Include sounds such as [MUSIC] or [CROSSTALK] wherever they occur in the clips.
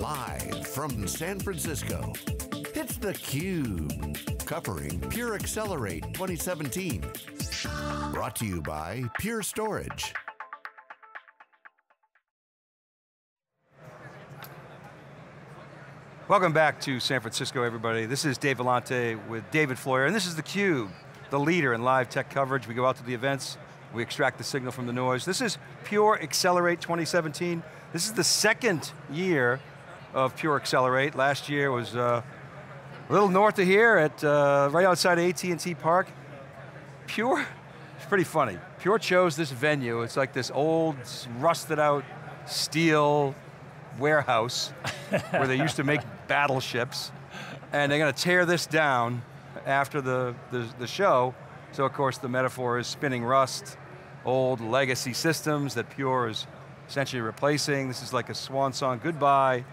Live from San Francisco, it's theCUBE, covering Pure Accelerate 2017. Brought to you by Pure Storage. Welcome back to San Francisco, everybody. This is Dave Vellante with David Floyer, and this is theCUBE, the leader in live tech coverage. We go out to the events, we extract the signal from the noise. This is Pure Accelerate 2017. This is the second year of Pure Accelerate. Last year was uh, a little north of here, at uh, right outside AT&T Park. Pure, it's pretty funny. Pure chose this venue. It's like this old, rusted out steel warehouse [LAUGHS] where they used to make battleships, and they're going to tear this down after the, the, the show. So of course the metaphor is spinning rust, old legacy systems that Pure is essentially replacing. This is like a swan song goodbye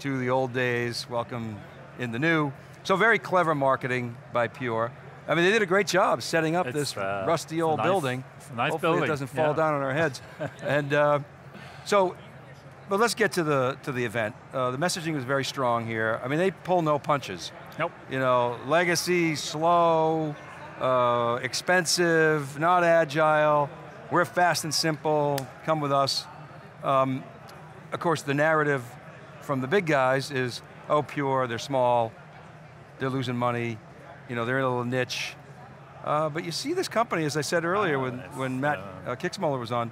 to the old days, welcome in the new. So very clever marketing by Pure. I mean, they did a great job setting up it's, this uh, rusty old nice, building. Nice Hopefully building. it doesn't fall yeah. down on our heads. [LAUGHS] and uh, so, but let's get to the to the event. Uh, the messaging was very strong here. I mean, they pull no punches. Nope. You know, legacy, slow, uh, expensive, not agile. We're fast and simple. Come with us. Um, of course, the narrative from the big guys is, oh, pure. They're small. They're losing money. You know, they're in a little niche. Uh, but you see this company, as I said earlier, when, when Matt uh, Kixmoeller was on,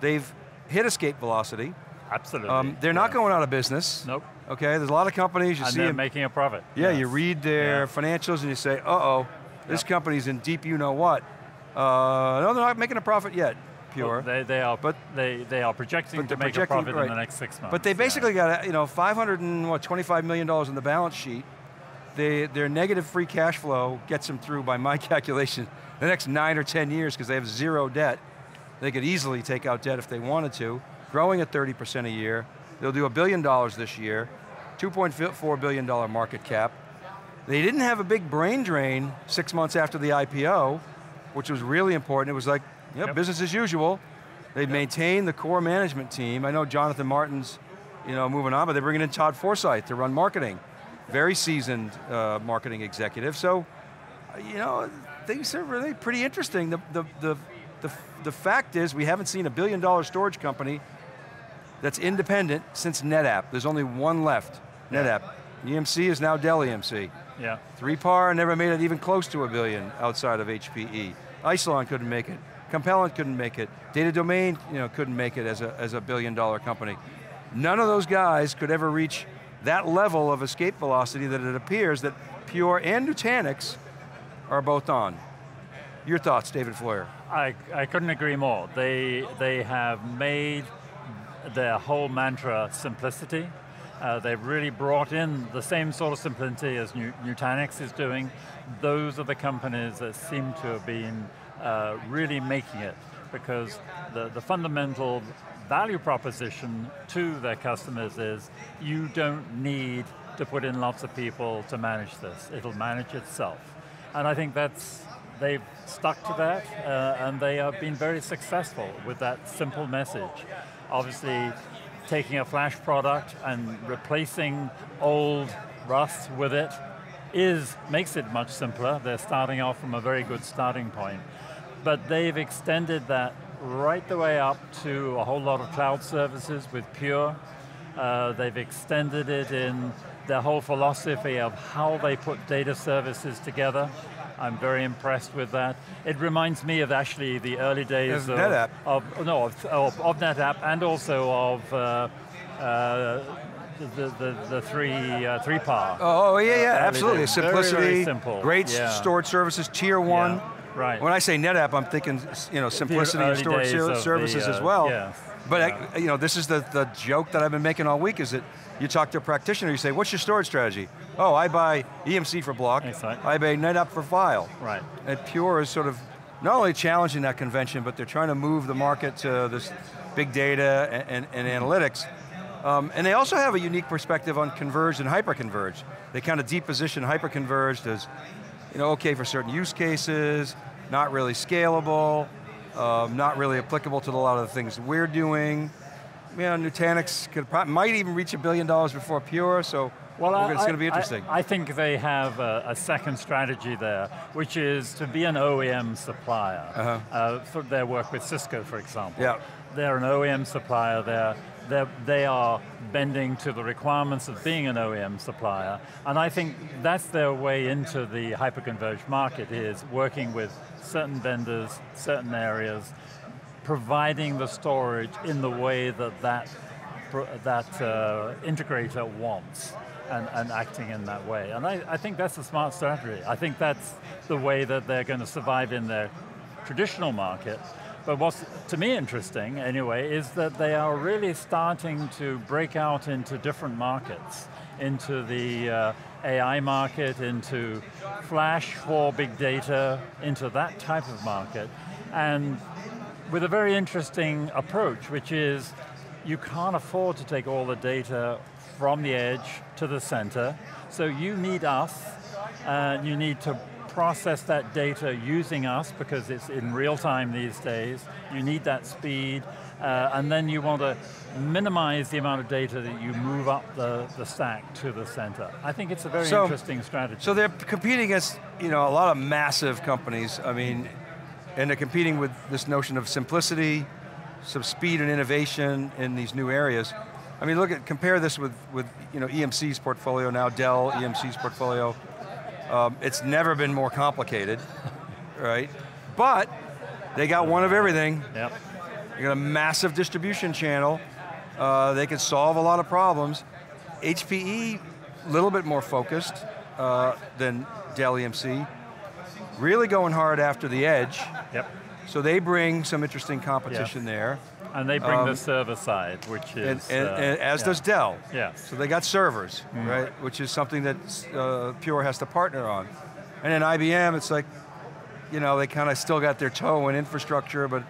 they've hit escape velocity. Absolutely. Um, they're not going out of business. Nope. Okay, there's a lot of companies, you and see they're them, making a profit. yeah, yes. you read their Yeah. financials and you say, uh-oh, this Yep. company's in deep you know what. Uh, no, they're not making a profit yet, Pure. Well, they, they are, But- they, they are projecting to make projecting- a profit right. in the next six months. But they yeah. basically got, you know, 500 and what, 25 million dollars in the balance sheet. They, their negative free cash flow gets them through, by my [LAUGHS] calculation, the next nine or 10 years because they have zero debt. They could easily take out debt if they wanted to, growing at 30% a year. They'll do a billion dollars this year, $2.4 billion market cap. They didn't have a big brain drain six months after the IPO, which was really important. It was like, yep, Yep. business as usual. They've maintained the core management team. I know Jonathan Martin's you know, moving on, but they're bringing in Todd Forsyth to run marketing. Very seasoned uh, marketing executive. So, you know, things are really pretty interesting. The, the, the, the, the fact is we haven't seen a billion dollar storage company that's independent since NetApp. There's only one left, NetApp. EMC is now Dell EMC. Yeah. 3PAR never made it even close to a billion outside of HPE. Isilon couldn't make it. Compellent couldn't make it. Data Domain you know, couldn't make it as a, as a billion dollar company. None of those guys could ever reach that level of escape velocity that it appears that Pure and Nutanix are both on. Your thoughts, David Floyer? I, I couldn't agree more. They, they have made their whole mantra simplicity. Uh, they've really brought in the same sort of simplicity as Nu- Nutanix is doing. Those are the companies that seem to have been uh, really making it because the, the fundamental value proposition to their customers is you don't need to put in lots of people to manage this. It'll manage itself. And I think that's, they've stuck to that uh, and they have been very successful with that simple message. Obviously, taking a flash product and replacing old Rust with it is, makes it much simpler. They're starting off from a very good starting point. But they've extended that right the way up to a whole lot of cloud services with Pure. Uh, they've extended it in their whole philosophy of how they put data services together. I'm very impressed with that. It reminds me of actually the early days Of of, NetApp. of no of, of, of NetApp and also of uh, uh, the, the, the three uh, three par. Oh, yeah, yeah, early absolutely. days. Very, Simplicity, very simple. great Yeah. storage services, tier one. right. When I say NetApp, I'm thinking you know, simplicity and ser- services the, as uh, well. yes. But Yeah. I, you know, this is the, the joke that I've been making all week is that you talk to a practitioner, you say, what's your storage strategy? Oh, I buy EMC for block, Exactly. I buy NetApp for file. Right. And Pure is sort of not only challenging that convention, but they're trying to move the market to this big data and, and, and analytics. Um, and they also have a unique perspective on converged and hyperconverged. They kind of deposition hyperconverged as, you know, okay for certain use cases, not really scalable, um, not really applicable to a lot of the things we're doing. you know, Nutanix could might even reach a billion dollars before Pure, so Well, I- it's going to be interesting. I, I think they have a, a second strategy there, which is to be an OEM supplier Uh-huh. uh, for their work with Cisco, for example. Yeah. They're an OEM supplier. They're, they are bending to the requirements of being an OEM supplier, and I think that's their way into the hyperconverged market is working with certain vendors, certain areas, providing the storage in the way that that, that uh, integrator wants and, and acting in that way. And I, I think that's a smart strategy. I think that's the way that they're going to survive in their traditional market. But what's to me interesting anyway is that they are really starting to break out into different markets, into the uh, AI market, into flash for big data, into that type of market. And with a very interesting approach, which is you can't afford to take all the data from the edge to the center, so you need us, and you need to process that data using us because it's in real time these days, you need that speed, uh, and then you want to minimize the amount of data that you move up the, the stack to the center. I think it's a very So- interesting strategy. So they're competing against you know a lot of massive companies. I mean, and they're competing with this notion of simplicity, some speed and innovation in these new areas. I mean, look at compare this with with you know EMC's portfolio now, Dell EMC's portfolio. Um, it's never been more complicated, right? But they got one of everything. Yep. You got a massive distribution channel. Uh, they can solve a lot of problems. HPE, a little bit more focused uh, than Dell EMC. Really going hard after the edge. Yep. So they bring some interesting competition there. And they bring Um, the server side, which is... and- uh, and as yeah. does Dell. Yes. So they got servers, right? Which is something that uh, Pure has to partner on. And then IBM, it's like, you know, they kind of still got their toe in infrastructure, but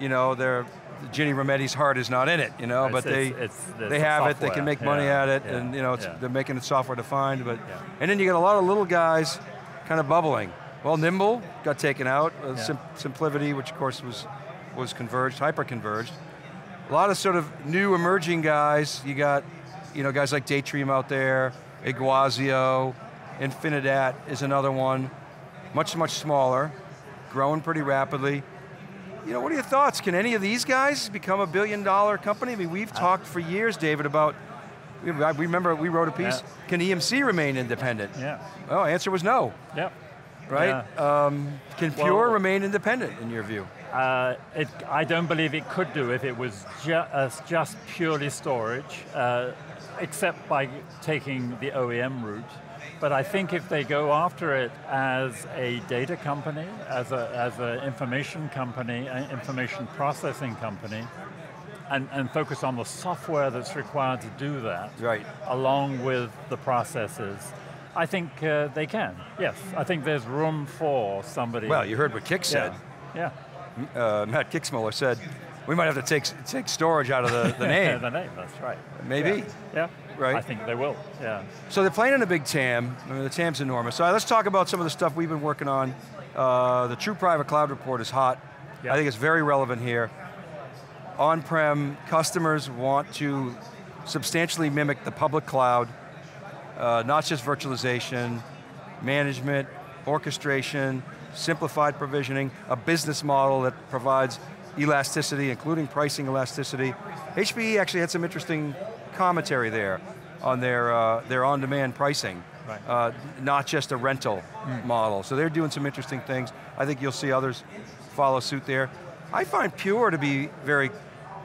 you know, their Ginny Rometty's heart is not in it, you know, It's- but they it's- it's- they the have it, they can make money yeah, at it, yeah, and you know, it's, yeah. they're making it software defined, but, Yeah. and then you got a lot of little guys kind of bubbling. Well, Nimble got taken out, uh, Yeah. Sim- Simplivity, which of course was, was converged, hyper-converged. A lot of sort of new emerging guys. You got, you know, guys like Datrium out there, Iguazio, Infinidat is another one. Much, much smaller, growing pretty rapidly. You know, what are your thoughts? Can any of these guys become a billion dollar company? I mean, we've talked for years, David, about, we remember we wrote a piece, Yeah. can EMC remain independent? Yeah. Oh, answer was no, Yep. right? Um, can Well- Pure remain independent in your view? Uh, it, I don't believe it could do if it was ju uh, just purely storage, uh, except by taking the OEM route. But I think if they go after it as a data company, as a as an information company, an information processing company, and, and focus on the software that's required to do that, Right. along with the processes, I think uh, they can. Yes, I think there's room for somebody. Well, you heard what Kick said. Yeah. Uh, Matt Kixmoeller said, we might have to take, take storage out of the, the [LAUGHS] name. the name, that's right. Maybe. Yeah. yeah. Right. I think they will, yeah. So they're playing in a big TAM. I mean, the TAM's enormous. So let's talk about some of the stuff we've been working on. Uh, the True Private Cloud report is hot. Yeah. I think it's very relevant here. On-prem customers want to substantially mimic the public cloud, uh, not just virtualization, management, orchestration, simplified provisioning, a business model that provides elasticity, including pricing elasticity. HPE actually had some interesting commentary there on their, uh, their on-demand pricing, Right. uh, not just a rental model. So they're doing some interesting things. I think you'll see others follow suit there. I find Pure to be very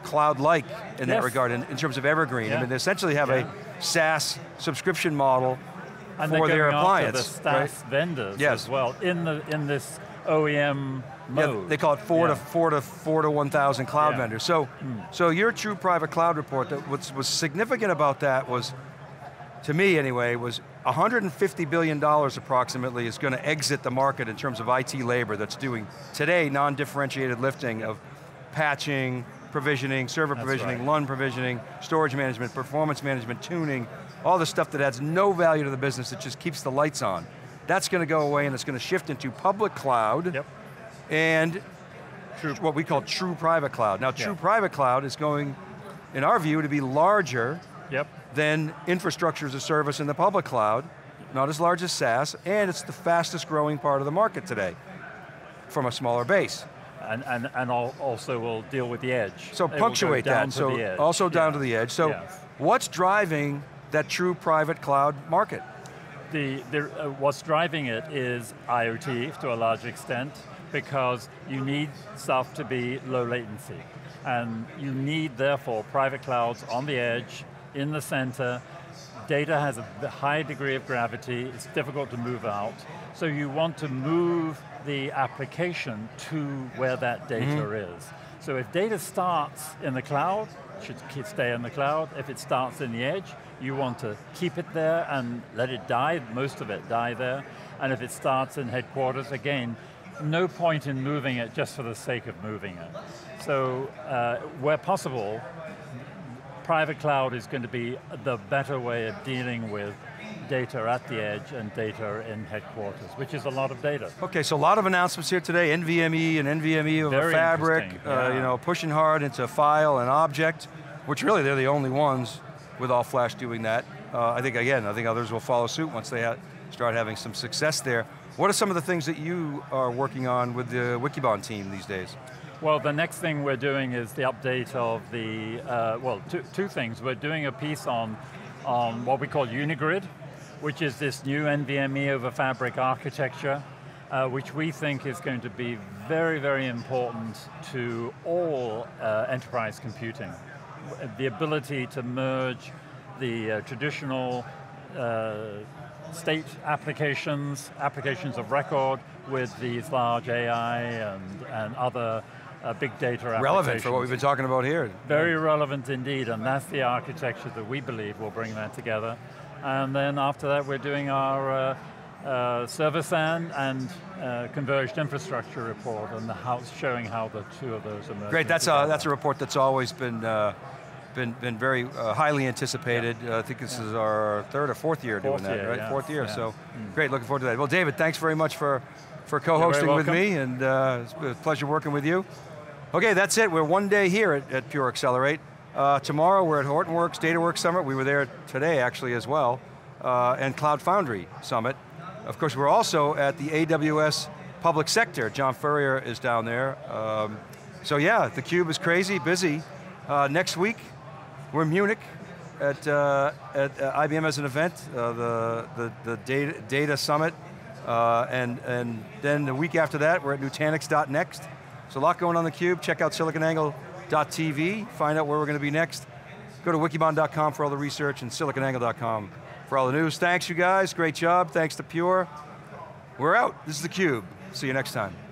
cloud-like in that regard, in, in terms of evergreen. I mean, they essentially have Yeah. a SaaS subscription model And for they're their going appliance. the right? Vendors Yes. as well, in, the, in this OEM Yeah, mode. they call it four to four to four to one thousand cloud Yeah. vendors. So, hmm. so your true private cloud report that what's was significant about that was, to me anyway, was 150 billion dollars approximately is going to exit the market in terms of IT labor that's doing today non-differentiated lifting of patching, provisioning, server That's provisioning, right. LUN provisioning, storage management, performance management, tuning, all the stuff that adds no value to the business, that just keeps the lights on. That's going to go away and it's going to shift into public cloud Yep. and true, what we call true private cloud. Now, true Yeah. private cloud is going in our view, to be larger Yep. than infrastructure as a service in the public cloud, not as large as SaaS, and it's the fastest growing part of the market today from a smaller base. And, and, and al- also will deal with the edge. So It punctuate that, so also down Yeah. to the edge. So Yes. what's driving that true private cloud market? The, the, uh, what's driving it is IoT to a large extent because you need stuff to be low latency. And you need, therefore, private clouds on the edge, in the center. Data has a high degree of gravity, it's difficult to move out. So you want to move the application to where that data is. So if data starts in the cloud, it should stay in the cloud. If it starts in the edge, you want to keep it there and let it die, most of it die there. And if it starts in headquarters, again, no point in moving it just for the sake of moving it. So uh, where possible, private cloud is going to be the better way of dealing with data at the edge and data in headquarters, which is a lot of data. Okay, so a lot of announcements here today, NVMe and NVMe over Very Fabric, interesting, uh, you know, pushing hard into file and object, which really they're the only ones with all flash doing that. Uh, I think, again, I think others will follow suit once they ha start having some success there. What are some of the things that you are working on with the Wikibon team these days? Well, the next thing we're doing is the update of the, uh, well, two, two things. We're doing a piece on, on what we call Unigrid, which is this new NVMe over Fabric architecture, uh, which we think is going to be very, very important to all uh, enterprise computing. The ability to merge the uh, traditional uh, state applications, applications of record, with these large AI and, and other uh, big data applications. Relevant for what we've been talking about here. Very relevant indeed, and that's the architecture that we believe will bring that together. And then after that, we're doing our uh, service and, and uh, converged infrastructure report, and the how, showing how the two of those emerge. Great, that's a, that's a report that's always been, uh, been, been very uh, highly anticipated. Uh, I think this is our third or fourth year Fourth doing that, year, right? yeah, Fourth year, yeah. Mm. so great, looking forward to that. Well, David, thanks very much for, for co-hosting with me, and uh, it's been a pleasure working with you. Okay, that's it, we're one day here at, at Pure Accelerate. Uh, tomorrow we're at Hortonworks DataWorks Summit, we were there today actually as well, uh, and Cloud Foundry Summit. Of course, we're also at the AWS Public Sector. John Furrier is down there. Um, so yeah, theCUBE is crazy, busy. Uh, next week, we're in Munich at, uh, at uh, IBM as an event, uh, the, the, the data, data Summit, uh, and, and then the week after that, we're at Nutanix.next. So a lot going on the cube. Check out siliconangle.tv, find out where we're going to be next. Go to wikibon.com for all the research and siliconangle.com for all the news. Thanks you guys, great job. Thanks to Pure. We're out, this is theCUBE. See you next time.